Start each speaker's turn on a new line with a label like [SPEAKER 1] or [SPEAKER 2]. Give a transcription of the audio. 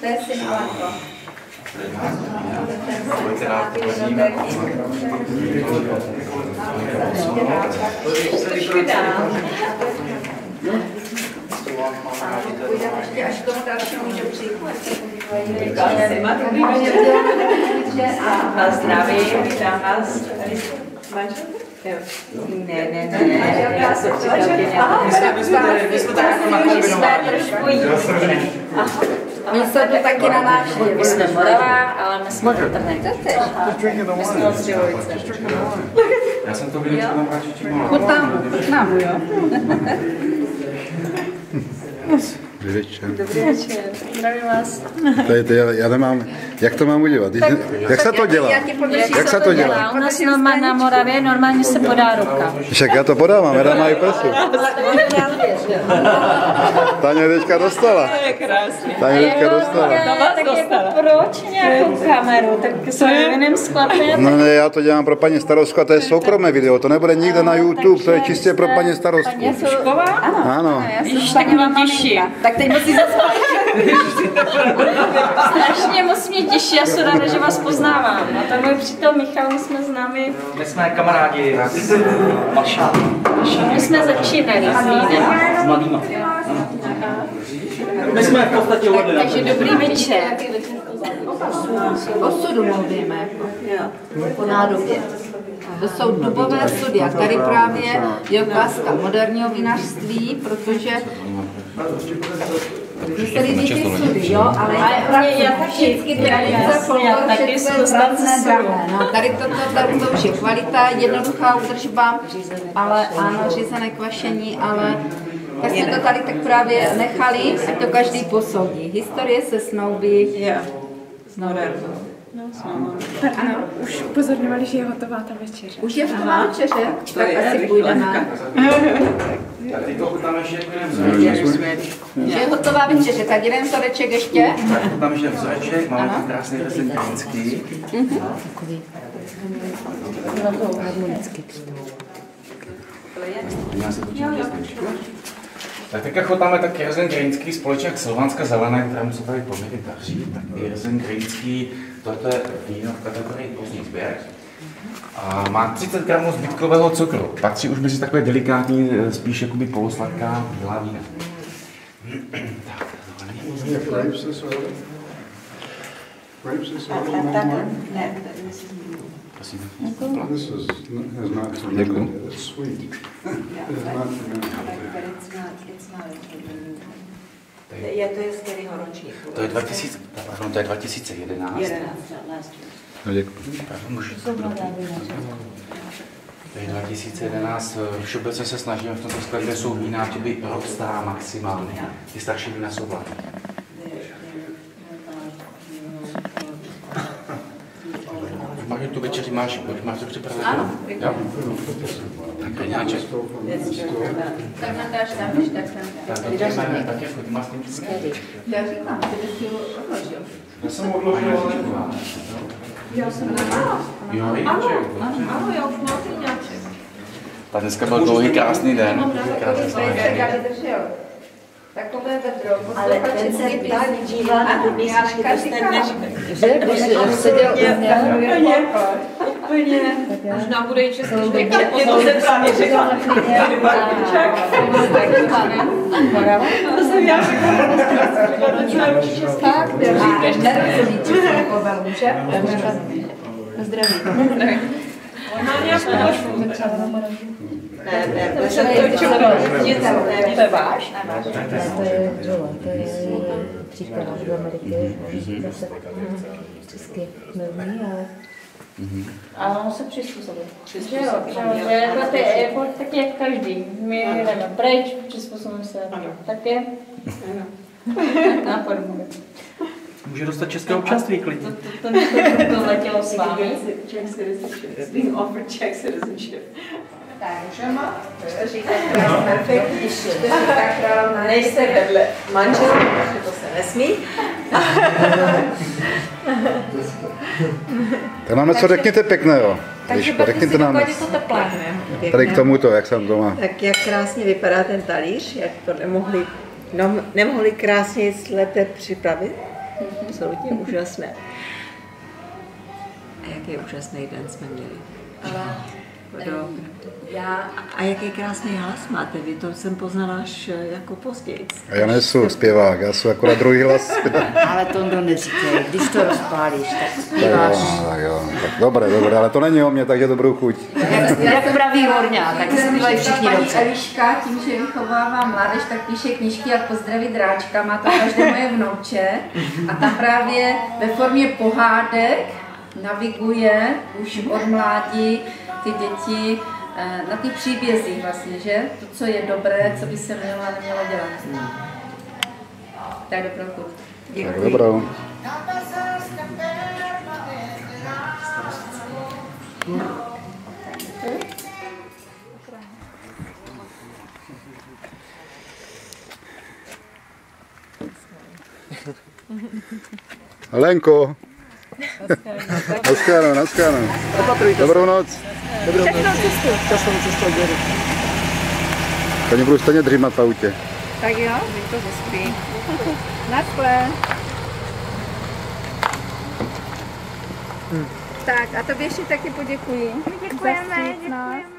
[SPEAKER 1] To je syn Alenko. Trošku dál. Půjdeme ještě až k tomu dalšímu, může přijít.
[SPEAKER 2] Na zdraví, vítám vás. Ne, ne, ne, já jsem.
[SPEAKER 3] My jsme, tady- jako nakombinovaní.
[SPEAKER 1] My jsme taky na návštěvě.
[SPEAKER 2] My jsme Moravá, ale my jsme Trnek. My jsme.
[SPEAKER 3] Já jsem to viděl, že tam radši
[SPEAKER 1] Chutnám, chutnám, jo.
[SPEAKER 4] Dobrý večer.
[SPEAKER 2] Dobrý večer, zdravím vás.
[SPEAKER 4] Tady, tady, já, já nemám, jak to mám udělat? Když, jak se to dělá? Jak se to dělá?
[SPEAKER 2] U nás normálně na Moravě normálně se podá ruka.
[SPEAKER 4] Však já to podávám, já mají prsu. Taně teďka dostala. Taně teďka dostala.
[SPEAKER 2] tak jako proč nějakou kameru? Tak s jiným sklepem.
[SPEAKER 4] No ne, já to dělám pro paní starostku a to je soukromé video, to nebude nikde na YouTube, to je čistě pro paní starostku. Ano.
[SPEAKER 2] Ježiš, tak mám těší.
[SPEAKER 1] Tak teď musí zaspát.
[SPEAKER 2] Strašně moc mě těší, já jsem ráda, že vás poznávám. A to je můj přítel Michal, my jsme známi.
[SPEAKER 3] My jsme kamarádi s Maša.
[SPEAKER 2] My jsme začínali s Lídem.
[SPEAKER 3] S mladýma. My jsme v podstatě na
[SPEAKER 2] Takže dobrý večer.
[SPEAKER 1] Osudu mluvíme, jako. po nádobě. To jsou dubové studia. Tady právě je ukázka moderního vinařství, protože vy se líbí ty sudy, jo, ale
[SPEAKER 2] já
[SPEAKER 1] vždycky tradice, folklor, všechno je
[SPEAKER 2] sudu.
[SPEAKER 1] drahé. No, tady toto, tady to už je kvalita, jednoduchá údržba, ale ano, řízené kvašení, ale tak jsme to tady tak právě nechali, ať to každý posoudí. Historie se snoubí.
[SPEAKER 5] Ano, už upozorňovali, že je hotová ta večeře.
[SPEAKER 1] Už je hotová večeře, tak asi půjdeme.
[SPEAKER 3] Tak teď to chutnáme ještě.
[SPEAKER 1] Že je hotová večeře, tak jeden vzoreček ještě.
[SPEAKER 3] Tak chutnáme ještě vzoreček, máme tu krásný recept se točím těsnější. Tak teďka chutnáme taky rezen greenský společně jak Silvánska zelené, kterému se tady poměrně daří. Tak i rezen greenský, tohle je víno v kategorii pozdní sběr. A má 30 gramů zbytkového cukru. Patří už mezi takové delikátní, eh, spíš jakoby polosladká bílá vína. tak, zelený.
[SPEAKER 6] Je to je z kterého ročníku?
[SPEAKER 3] To je 2000, pardon, to je 2011.
[SPEAKER 6] 11. last year.
[SPEAKER 4] No děkuji.
[SPEAKER 3] Pardon, můžu- To je 2011. Všeobecně se snažíme v tomto skladě jsou vína, že by rok stará maximálně. Ty starší vína jsou vládní. Máš tu večeři, máš, máš to připravené? Ano. Jo? Tak peňáček.
[SPEAKER 1] Tak nám dáš tam, když tak tam.
[SPEAKER 3] Tím vždycky.
[SPEAKER 1] Já říkám, že bys si ho odložil.
[SPEAKER 3] Já jsem odložil, ale...
[SPEAKER 6] Já jsem
[SPEAKER 3] Jo,
[SPEAKER 6] Ano, ano, já už mám nějaké.
[SPEAKER 3] Tak dneska byl dlouhý krásný den. Krásný
[SPEAKER 1] To
[SPEAKER 3] slávek.
[SPEAKER 1] je vydržel. Takové vedro.
[SPEAKER 6] Ale ten se tak dívá na ty mísíčky, to jste než...
[SPEAKER 1] Že, když seděl u mě.
[SPEAKER 6] Úplně. Možná bude i český švejk. Je to se právě řekla. To jsem já řekla.
[SPEAKER 1] Tak, a nerozumí českou velmi, že? Zdraví.
[SPEAKER 6] Má nějakou další. Ne, ne, to jsem to je váš.
[SPEAKER 7] To je Jola, to je příklad z Ameriky, zase česky mluvní, ale
[SPEAKER 2] A on se přizpůsobil. Že jo, že jo, že jako ty, jako, taky jak každý. My jdeme pryč, přizpůsobíme se. Tak je.
[SPEAKER 3] Může dostat české občanství
[SPEAKER 2] To,
[SPEAKER 3] klidně.
[SPEAKER 2] to, to, to, to letělo s vámi.
[SPEAKER 6] Czech citizenship. Being offered Czech citizenship.
[SPEAKER 1] Takže to říká perfektní
[SPEAKER 6] Nejste vedle protože to se nesmí.
[SPEAKER 4] Tak máme co řekněte pěkného.
[SPEAKER 1] Takže
[SPEAKER 4] Liško, řekněte nám něco.
[SPEAKER 1] to teplé.
[SPEAKER 4] Tady k tomuto, jak jsem doma.
[SPEAKER 6] Tak jak krásně vypadá ten talíř, jak to nemohli, no, nemohli krásně lépe připravit. Absolutně úžasné. A jaký úžasný den jsme měli. Opravdu.
[SPEAKER 1] Já
[SPEAKER 6] A jaký krásný hlas máte, vy to jsem poznala až eh, jako později.
[SPEAKER 4] A já nejsou zpěvák, já jsem akorát druhý hlas.
[SPEAKER 8] Ale to to neříkej, když to rozpálíš, tak zpíváš.
[SPEAKER 4] jo, tak jo, tak dobré, dobré, ale to není o mě, takže dobrou chuť.
[SPEAKER 8] Jak, jak praví horňa, tak zpívají všichni
[SPEAKER 1] paní
[SPEAKER 8] dobře.
[SPEAKER 1] Eliška, tím, že vychovává mládež, tak píše knížky a pozdraví dráčka, má to každé moje vnouče a tam právě ve formě pohádek naviguje už od mládí ty děti eh, na ty příbězí vlastně, že? To, co je dobré, co by se mělo a nemělo dělat. Tak dobrou chuť.
[SPEAKER 4] Tak dobrou. Lenko. Naschledanou, naschledanou. Dobrou noc.
[SPEAKER 5] Šťastnou cestu.
[SPEAKER 9] Šťastnou cestu.
[SPEAKER 4] Paní budu stejně dřímat v autě.
[SPEAKER 5] Tak jo, vy to zaspí. Naschle. Tak a tobě ještě taky poděkuji.
[SPEAKER 10] Děkujeme, děkujeme.